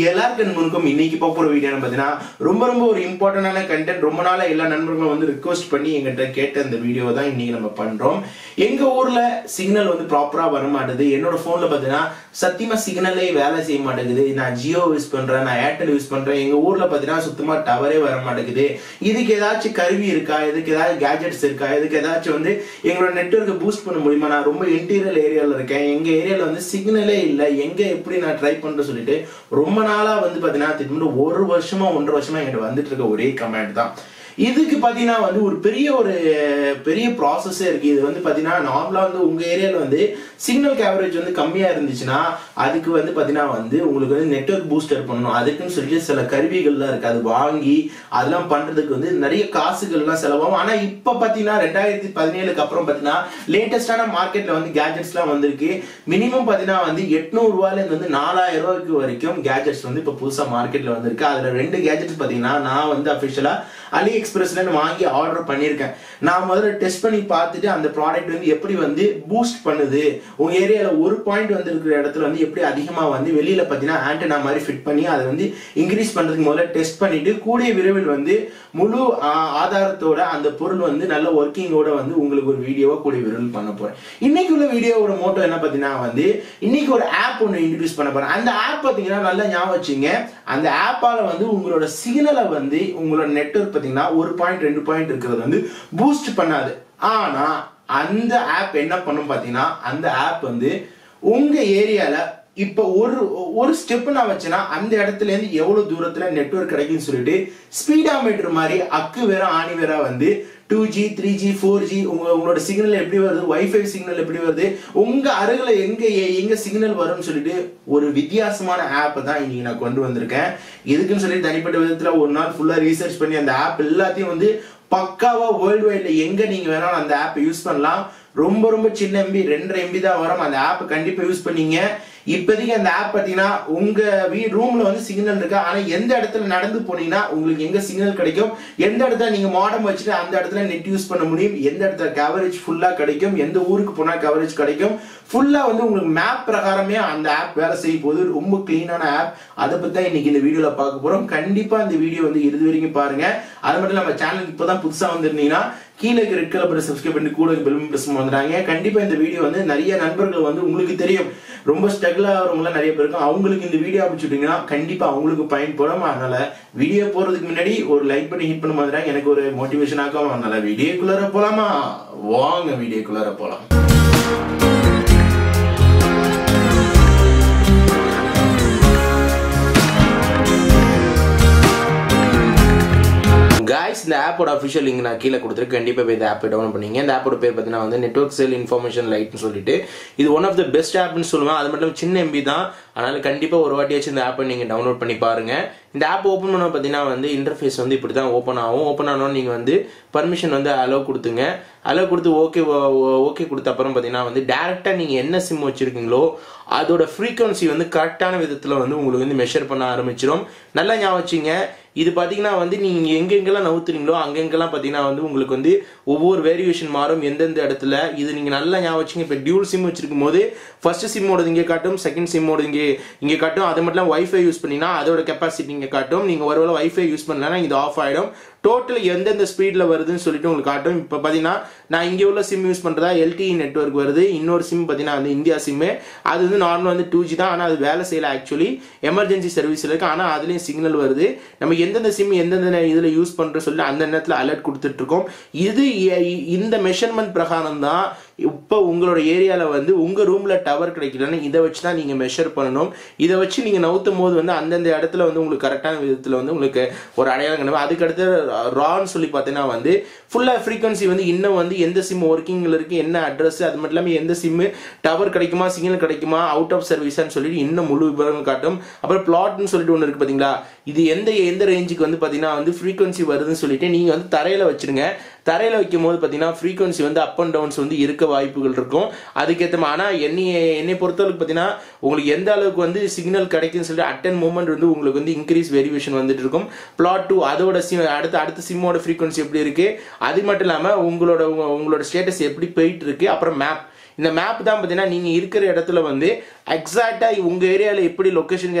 எல்லாருக்கும் முன்கும் இன்னைக்கு போக போற வீடியோ பார்த்தீங்கன்னா ரொம்ப ரொம்ப ஒரு இம்பார்ட்டன்டான கண்டென்ட் ரொம்ப நாளாக எல்லா நண்பர்களும் வந்து ரிக்வஸ்ட் பண்ணி எங்கிட்ட கேட்ட அந்த வீடியோ தான் இன்னைக்கு நம்ம பண்றோம். எங்க ஊர்ல சிக்னல் வந்து ப்ராப்பரா வர மாட்டேது. என்னோட போன்ல பார்த்தீங்கன்னா சத்தியமா சிக்னலே வேலை செய்ய மாட்டேங்குது. நான் ஜியோ யூஸ் பண்றேன் நான் ஏர்டெல் யூஸ் பண்றேன். எங்க ஊர்ல பார்த்தீங்கன்னா சுத்தமா டவரே வர மாட்டேங்குது. இதுக்கு ஏதாச்சும் கருவி இருக்கா? இதுக்கு ஏதாவது கேஜெட்ஸ் இருக்கா? இதுக்கு ஏதாச்சும் வந்து எங்களோட நெட்ஒர்க்கை பூஸ்ட் பண்ண முடியுமா? நான் ரொம்ப இன்டீரியல் ஏரியால இருக்கேன். எங்க ஏரியால வந்து சிக்னலே இல்லை. எங்க எப்படி நான் ட்ரை பண்ணுறேன் சொல்லிட்டு ரொம்ப நாளா வந்து பாத்தீங்கன்னா திட்டமிட்டு ஒரு வருஷமா ஒன்றரை வருஷமா என்கிட்ட வந்துட்டு இருக்க ஒரே கமெண்ட் தான். இதுக்கு பார்த்தீங்கன்னா வந்து ஒரு பெரிய ஒரு பெரிய ப்ராசஸே இருக்கு. இது வந்து பார்த்தீங்கன்னா நார்மலாக வந்து உங்கள் ஏரியாவில் வந்து சிக்னல் கேவரேஜ் வந்து கம்மியாக இருந்துச்சுன்னா அதுக்கு வந்து பார்த்தீங்கன்னா வந்து உங்களுக்கு வந்து நெட்ஒர்க் பூஸ்டர் பண்ணணும். அதுக்குன்னு சொல்லிட்டு சில கருவிகள்லாம் இருக்குது அது வாங்கி அதெல்லாம் பண்ணுறதுக்கு வந்து நிறைய காசுகள்லாம் செலவாகும். ஆனால் இப்போ பார்த்தீங்கன்னா ரெண்டாயிரத்தி பதினேழுக்கு அப்புறம் பார்த்தீங்கன்னா லேட்டஸ்டான மார்க்கெட்டில் வந்து கேஜெட்ஸ்லாம் வந்திருக்கு. மினிமம் பார்த்தீங்கன்னா வந்து எட்நூறுவாலேருந்து வந்து நாலாயிரம் ரூபாய்க்கு வரைக்கும் கேஜெட்ஸ் வந்து இப்போ புதுசாக மார்க்கெட்டில் வந்திருக்கு. அதில் ரெண்டு கேஜெட்ஸ் பார்த்தீங்கன்னா நான் வந்து அஃபிஷியலாக அலி எக்ஸ்பிரஸ்ல வாங்கி ஆர்டர் பண்ணியிருக்கேன் நான் முதல்ல டெஸ்ட் பண்ணி பார்த்துட்டு அந்த ப்ராடக்ட் வந்து எப்படி வந்து பூஸ்ட் பண்ணுது உங்க ஏரியால ஒரு பாயிண்ட் வந்து இருக்கிற இடத்துல வந்து எப்படி அதிகமா வந்து வெளியில பாத்தீங்கன்னா ஆண்டனா மாதிரி ஃபிட் பண்ணி அதை வந்து இன்க்ரீஸ் பண்றதுக்கு முதல்ல டெஸ்ட் பண்ணிட்டு கூடிய விரைவில் வந்து முழு ஆதாரத்தோட அந்த பொருள் வந்து நல்ல ஒர்க்கிங்கோட வந்து உங்களுக்கு ஒரு வீடியோவா கூடிய விரைவில் பண்ண போறேன். இன்னைக்கு உள்ள வீடியோவோட மோட்டோ என்ன பாத்தீங்கன்னா வந்து இன்னைக்கு ஒரு ஆப் ஒன்று இன்ட்ரடியூஸ் பண்ண போறேன். அந்த ஆப் பாத்தீங்கன்னா நல்லா ஞாபகம் வச்சுங்க. அந்த ஆப்பால வந்து உங்களோட சிக்னலை வந்து உங்களோட நெட்ஒர்க் பாத்தீங்கன்னா ஒரு பாயிண்ட் ரெண்டு பாயிண்ட் இருக்கிறது வந்து பூஸ்ட் பண்ணாது. ஆனா அந்த ஆப் என்ன பண்ணும் பாத்தீங்கன்னா அந்த ஆப் வந்து உங்க ஏரியால இப்ப ஒரு ஒரு ஸ்டெப் நான் வச்சேன்னா அந்த இடத்துல இருந்து எவ்வளவு தூரத்துல நெட்வொர்க் கிடைக்குன்னு சொல்லிட்டு ஸ்பீடா மீட்டர் மாதிரி அக்கு வேற ஆணி வேற வந்து two G three G four G உங்க உங்களோட சிக்னல் எப்படி வருது வைஃபை சிக்னல் எப்படி வருது உங்க அருகில் எங்க எங்க சிக்னல் வரும்னு சொல்லிட்டு ஒரு வித்தியாசமான ஆப் தான் இன்னைக்கு நான் கொண்டு வந்திருக்கேன். எதுக்குன்னு சொல்லி தனிப்பட்ட விதத்துல ஒரு நாள் ஃபுல்லா ரீசர்ச் பண்ணி அந்த ஆப் எல்லாத்தையும் வந்து பக்காவா வேர்ல்டு வைட்ல எங்க நீங்க வேணாலும் அந்த ஆப் யூஸ் பண்ணலாம். ரொம்ப ரொம்ப சின்ன எம்பி ரெண்டரை எம்பி தான் வரும். அந்த ஆப் கண்டிப்பா யூஸ் பண்ணீங்க. இப்போதைக்கு அந்த ஆப் பார்த்தீங்கன்னா உங்க வீ ரூம்ல வந்து சிக்னல் இருக்கா. ஆனா எந்த இடத்துல நடந்து போனீங்கன்னா உங்களுக்கு எங்க சிக்னல் கிடைக்கும்? எந்த இடத்துல நீங்க மாடம் வச்சுட்டு அந்த இடத்துல நெட் யூஸ் பண்ண முடியும்? எந்த இடத்துல கவரேஜ் ஃபுல்லா கிடைக்கும்? எந்த ஊருக்கு போனா கவரேஜ் கிடைக்கும்? ஃபுல்லா வந்து உங்களுக்கு மேப் பிரகாரமே அந்த ஆப் வேலை செய்ய போது ரொம்ப கிளீனான ஆப் அதை பத்தி தான் இன்னைக்கு இந்த வீடியோல பார்க்க போறோம். கண்டிப்பா இந்த வீடியோ வந்து இறுதி வரைக்கும் பாருங்க. அது மட்டும் நம்ம சேனலுக்கு இப்பதான் புதுசா வந்திருந்தீங்கன்னா கீழே இருக்க ரெட் கலர் பட்டன் சப்ஸ்கிரைப் பண்ணி கூட பெல் பிரஸ் வந்துட்டாங்க கண்டிப்பாக இந்த வீடியோ வந்து நிறைய நண்பர்கள் வந்து உங்களுக்கு தெரியும். ரொம்ப ஸ்ட்ரகிள் ஆகிறவங்களாம் நிறைய பேர் இருக்கும் அவங்களுக்கு இந்த வீடியோ அமைச்சுட்டிங்கன்னா கண்டிப்பாக அவங்களுக்கு பயன்படும். அதனால வீடியோ போகிறதுக்கு முன்னாடி ஒரு லைக் பண்ணி ஹிட் பண்ண மாதிரி எனக்கு ஒரு மோட்டிவேஷன் ஆகும் அதனால வீடியோக்குள்ளார போகலாமா வாங்க வீடியோக்குள்ளார போகலாம் காய்ஸ் இந்த ஆப்போட அஃபிஷியல் லிங்க் நான் கீழே கொடுத்துருக்கேன். கண்டிப்பாக போய் இந்த ஆப்பை டவுன்லோட் பண்ணிங்க. இந்த ஆப்போட பேர் பார்த்தீங்கன்னா வந்து நெட்ஒர்க் செல் இன்ஃபர்மேஷன் லைட்னு சொல்லிட்டு. இது ஒன் ஆஃப் த பெஸ்ட் ஆப்னு சொல்லுவேன். அது மட்டும் சின்ன எம்பி தான். அதனால கண்டிப்பாக ஒரு வாட்டியாச்சும் இந்த ஆப்பை நீங்கள் டவுன்லோட் பண்ணி பாருங்க. இந்த ஆப் ஓப்பன் பண்ண பார்த்தீங்கன்னா வந்து இன்டர்ஃபேஸ் வந்து இப்படி தான் ஓப்பன் ஆகும். ஓப்பன் ஆனோன்னு நீங்கள் வந்து பர்மிஷன் வந்து அலோவ் கொடுத்துங்க. அலோவ் கொடுத்து ஓகே ஓகே கொடுத்த அப்புறம் பார்த்தீங்கன்னா வந்து டேரெக்டாக நீங்கள் என்ன சிம் வச்சுருக்கீங்களோ அதோட ஃப்ரீக்குவன்சி வந்து கரெக்டான விதத்தில் வந்து உங்களுக்கு வந்து மெஷர் பண்ண ஆரம்பிச்சிடும் நல்லா ஞாபகம் வச்சுங்க. இது பார்த்தீங்கன்னா வந்து நீங்கள் எங்கெங்கெல்லாம் நவுத்துறீங்களோ அங்கெங்கெல்லாம் பார்த்தீங்கன்னா வந்து உங்களுக்கு வந்து ஒவ்வொரு வேரியேஷன் மாறும் எந்தெந்த இடத்துல. இது நீங்கள் நல்லா ஞாபகம் இப்போ டியூல் சிம் வச்சிருக்கும் போது ஃபர்ஸ்ட் சிம்மோட இங்கே காட்டும் செகண்ட் சிம்மோட இங்கே இங்கே காட்டும். அது மட்டும் ஒய்ஃபை யூஸ் பண்ணினா அதோட கெப்பாசிட்டி இங்கே காட்டும். நீங்கள் ஒருவேளை வைஃபை யூஸ் பண்ணலன்னா இது ஆஃப் ஆகிடும் டோட்டல் எந்தெந்த ஸ்பீடில் வருதுன்னு சொல்லிட்டு உங்களுக்கு காட்டும். இப்போ பார்த்தீங்கன்னா நான் இங்கே உள்ள சிம் யூஸ் பண்ணுறதா எல்டிஇ நெட்ஒர்க் வருது. இன்னொரு சிம் பார்த்தீங்கன்னா வந்து இந்தியா சிம்மு அது வந்து நார்மல் வந்து டூ ஜி தான். ஆனால் அது வேலை செய்யல ஆக்சுவலி எமர்ஜென்சி சர்வீஸில் இருக்குது ஆனால் அதுலேயும் சிக்னல் வருது. நம்ம எந்தெந்த சிம் எந்தெந்த இதில் யூஸ் பண்ணுறோம் சொல்லி அந்த நேரத்தில் அலர்ட் கொடுத்துட்ருக்கோம் இது இ- இந்த மெஷர்மெண்ட் பிரகாரம் தான் இப்போ உங்களோட ஏரியாவில் வந்து உங்கள் ரூமில் டவர் கிடைக்கலன்னு இதை வச்சு தான் நீங்கள் மெஷர் பண்ணணும். இதை வச்சு நீங்கள் நவுத்தும் போது வந்து அந்தந்த இடத்துல வந்து உங்களுக்கு கரெக்டான விதத்தில் வந்து உங்களுக்கு ஒரு அடையாளம் கிடைக்கும் அதுக்கடுத்து ரான்னு சொல்லி பார்த்தீங்கன்னா வந்து ஃபுல்லாக ஃப்ரீக்வன்சி வந்து இன்னும் வந்து எந்த சிம் ஒர்க்கிங்கில் இருக்குது என்ன அட்ரஸ் அது மட்டும் இல்லாமல் எந்த சிம்மு டவர் கிடைக்குமா சிக்னல் கிடைக்குமா அவுட் ஆஃப் சர்வீஸான்னு சொல்லிட்டு இன்னும் முழு விவரங்கள் காட்டும். அப்புறம் பிளாட்னு சொல்லிட்டு ஒன்று இருக்குது பார்த்தீங்களா இது எந்த எந்த ரேஞ்சுக்கு வந்து பார்த்தீங்கன்னா வந்து ஃப்ரீக்வன்சி வருதுன்னு சொல்லிட்டு நீங்கள் வந்து தரையில் வச்சுருங்க. தரையில் வைக்கும் போது பார்த்தீங்கன்னா ஃப்ரீக்வன்சி வந்து அப் அண்ட் டவுன்ஸ் வந்து இருக்க வாய்ப்புகள் இருக்கும். அதுக்கேற்ற ஆனால் என்னை என்னை பொறுத்தளவுக்கு பார்த்தீங்கன்னா உங்களுக்கு எந்த அளவுக்கு வந்து சிக்னல் கிடைக்குன்னு சொல்லிட்டு அட்டன் மூமெண்ட் வந்து உங்களுக்கு வந்து இன்க்ரீஸ் வேரியேஷன் வந்துட்டு இருக்கும். பிளாட் டூ அதோட சிம் அடுத்த அடுத்த சிம்மோட ஃப்ரீக்வன்சி எப்படி இருக்கு? அது மட்டும் இல்லாமல் உங்களோட உங்களோட ஸ்டேட்டஸ் எப்படி போயிட்டு இருக்கு அப்புறம் மேப் இந்த மேப் தான் பார்த்தீங்கன்னா நீங்கள் இருக்கிற இடத்துல வந்து எக்ஸாக்டாக உங்கள் ஏரியாவில் எப்படி லொக்கேஷன்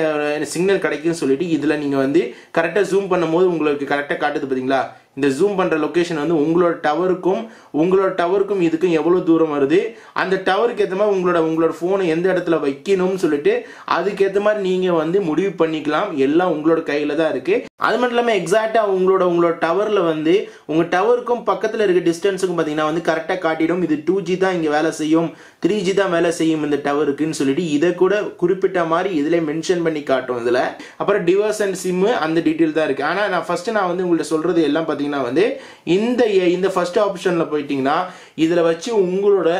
சிக்னல் கிடைக்குன்னு சொல்லிட்டு இதில் நீங்கள் வந்து கரெக்டாக ஜூம் பண்ணும்போது உங்களுக்கு கரெக்டாக காட்டுது பார்த்தீங்களா இந்த ஜூம் பண்ணுற லொக்கேஷன் வந்து உங்களோட டவருக்கும் உங்களோட டவருக்கும் இதுக்கும் எவ்வளோ தூரம் வருது? அந்த டவருக்கு ஏற்ற மாதிரி உங்களோட உங்களோட ஃபோனை எந்த இடத்துல வைக்கணும்னு சொல்லிட்டு அதுக்கேற்ற மாதிரி நீங்கள் வந்து முடிவு பண்ணிக்கலாம். எல்லாம் உங்களோட கையில் தான் இருக்குது அது மட்டும் இல்லாமல் எக்ஸாக்டாக உங்களோட உங்களோட டவரில் வந்து உங்கள் டவருக்கும் பக்கத்தில் இருக்க டிஸ்டன்ஸுக்கும் பார்த்தீங்கன்னா வந்து கரெக்டாக காட்டிடும். இது டூ ஜி தான் இங்கே வேலை செய்யும். த்ரீ ஜி தான் வேலை செய்யும் இந்த டவருக்குன்னு சொல்லிட்டு இதை கூட குறிப்பிட்ட மாதிரி இதில் மென்ஷன் பண்ணி காட்டும் இதில். அப்புறம் டிவர்ஸ் அண்ட் சிம்மு அந்த டீட்டெயில் தான் இருக்குது ஆனால் நான் ஃபஸ்ட்டு நான் வந்து உங்கள்கிட்ட சொல்கிறது எல்லாம் பார்த்தீங்கன்னா வந்து இந்த இந்த ஃபஸ்ட் ஆப்ஷனில் போயிட்டிங்கன்னா இதில் வச்சு உங்களோட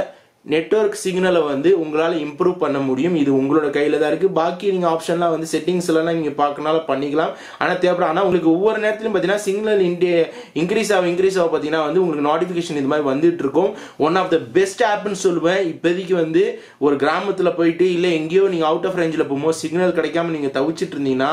நெட்ஒர்க் சிக்னலை வந்து உங்களால் இம்ப்ரூவ் பண்ண முடியும். இது உங்களோட கையில் தான் இருக்குது பாக்கி நீங்கள் ஆப்ஷன்லாம் வந்து செட்டிங்ஸ் எல்லாம் நீங்கள் பார்க்கனால பண்ணிக்கலாம். ஆனால் தேவைப்படும். ஆனால் உங்களுக்கு ஒவ்வொரு நேரத்திலும் பார்த்தீங்கன்னா சிக்னல் இன்டே இன்க்ரீஸ் ஆகும் இன்க்ரீஸ் ஆகும் பார்த்தீங்கன்னா வந்து உங்களுக்கு நோட்டிஃபிகேஷன் இது மாதிரி வந்துட்டு இருக்கும். ஒன் ஆஃப் த பெஸ்ட் ஆப்னு சொல்லுவேன். இப்போதைக்கு வந்து ஒரு கிராமத்தில் போயிட்டு இல்லை எங்கேயோ நீங்கள் அவுட் ஆஃப் ரேஞ்சில் போகும்போது சிக்னல் கிடைக்காம நீங்கள் தவிச்சிட்டு இருந்தீங்கன்னா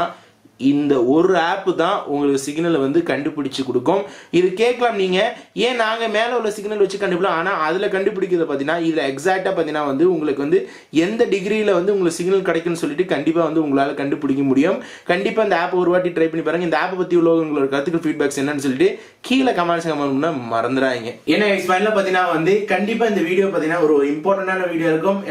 இந்த ஒரு ஆப் தான் உங்களுக்கு சிக்னலை வந்து கண்டுபிடிச்சு கொடுக்கும். இது கேட்கலாம் நீங்க. ஏன் நாங்க மேல உள்ள சிக்னல் வச்சு கண்டுபிடிக்கலாம் ஆனா அதுல கண்டுபிடிக்கிறது பாத்தீங்கன்னா இதுல எக்ஸாக்டா பாத்தீங்கன்னா வந்து உங்களுக்கு வந்து எந்த டிகிரியில வந்து உங்களுக்கு சிக்னல் கிடைக்கும்னு சொல்லிட்டு கண்டிப்பா வந்து உங்களால கண்டுபிடிக்க முடியும். கண்டிப்பா இந்த ஆப் ஒரு வாட்டி ட்ரை பண்ணி பாருங்க. இந்த ஆப்பை பத்தி உள்ள உங்களோட கருத்துக்கள் ஃபீட்பேக்ஸ் என்னன்னு சொல்லிட்டு கீழே கமெண்ட்ஸ் கமெண்ட் மறந்துடாங்க ஏன்னா எக்ஸ்பைன்ல பாத்தீங்கன்னா வந்து கண்டிப்பா இந்த வீடியோ பாத்தீங்கன்னா ஒரு இம்பார்ட்டன்டான வீடியோ இருக்கும்.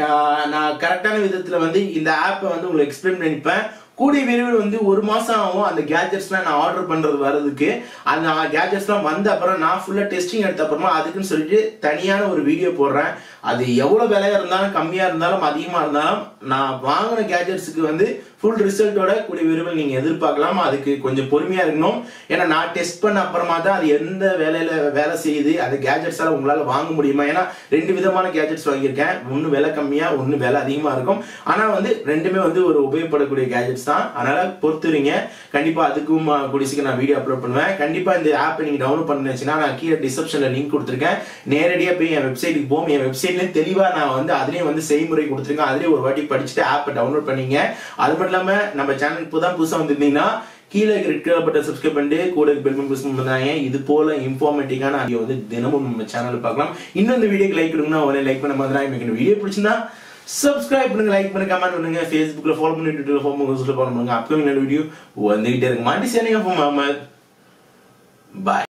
நான் கரெக்டான விதத்துல வந்து இந்த ஆப்பை வந்து உங்களுக்கு எக்ஸ்பிளைன் பண்ணிப்பேன். கூடிய விரைவில் வந்து ஒரு மாசம் ஆகும் அந்த கேஜெட்ஸ்லாம் நான் ஆர்டர் பண்றது வர்றதுக்கு அந்த கேஜெட்ஸ்லாம் வந்த அப்புறம் நான் ஃபுல்லா டெஸ்டிங் எடுத்த அப்புறமா அதுக்குன்னு சொல்லிட்டு தனியான ஒரு வீடியோ போடுறேன். அது எவ்வளவு விலையா இருந்தாலும் கம்மியா இருந்தாலும் அதிகமா இருந்தாலும் நான் வாங்கின கேஜெட்ஸுக்கு வந்து ஃபுல் ரிசல்ட்டோட கூடிய விரைவில் நீங்க எதிர்பார்க்கலாம். அதுக்கு கொஞ்சம் பொறுமையா இருக்கணும். ஏன்னா நான் டெஸ்ட் பண்ண அப்புறமா தான் அது எந்த வேலையில வேலை செய்யுது அது கேஜெட்ஸ் எல்லாம் உங்களால வாங்க முடியுமா? ஏன்னா ரெண்டு விதமான கேஜெட்ஸ் வாங்கியிருக்கேன். ஒன்னு விலை கம்மியா ஒன்னு விலை அதிகமா இருக்கும். ஆனா வந்து ரெண்டுமே வந்து ஒரு உபயோகப்படக்கூடிய கேஜெட்ஸ் தான். அதனால பொறுத்துறீங்க. கண்டிப்பா அதுக்கும் குடிசிக்கு நான் வீடியோ அப்லோட் பண்ணுவேன். கண்டிப்பா இந்த ஆப்பை நீங்க டவுன்லோட் பண்ணுச்சுன்னா நான் கீழே டிஸ்கிரிப்ஷன்ல லிங்க் கொடுத்துருக்கேன். நேரடியா போய் என் வெப்சைட்டுக்கு போகும் என் வெப்சைட்ல தெளிவா நான் வந்து அதுலயும் வந்து செய்முறை கொடுத்துருக்கேன். அதுலயும் ஒரு வாட்டி படிச்சுட்டு ஆப்பை டவுன்லோட் பண்ணீங்க. அது மட்டும் இல்லாம நம்ம சேனல் இப்போதான் புதுசா வந்திருந்தீங்கன்னா கீழே ரெட் கலர் பட்டன் சப்ஸ்கிரைப் பண்ணிட்டு கூட பெல் ப்ரெஸ் பண்ணாங்க இது போல இன்ஃபார்மேட்டிவான வீடியோ வந்து தினமும் நம்ம சேனல் பார்க்கலாம். இன்னும் இந்த வீடியோக்கு லைக் கொடுங்கன்னா உடனே லைக் பண்ண மாதிரி எனக்கு வீடியோ பிடிச்சிருந்தா சப்ஸ்கிரைப் பண்ணுங்க லைக் பண்ணுங்க கமெண்ட் பண்ணுங்க. ஃபேஸ்புக்கில் ஃபாலோ பண்ணி ட்விட்டர் ஃபாலோ பண்ணுங்க ஃபாலோ பண்ணுங்க. அப்கமிங் வீடியோ வந்துகிட்டே இருக்கு மாட்டி சேனிங்க பாய்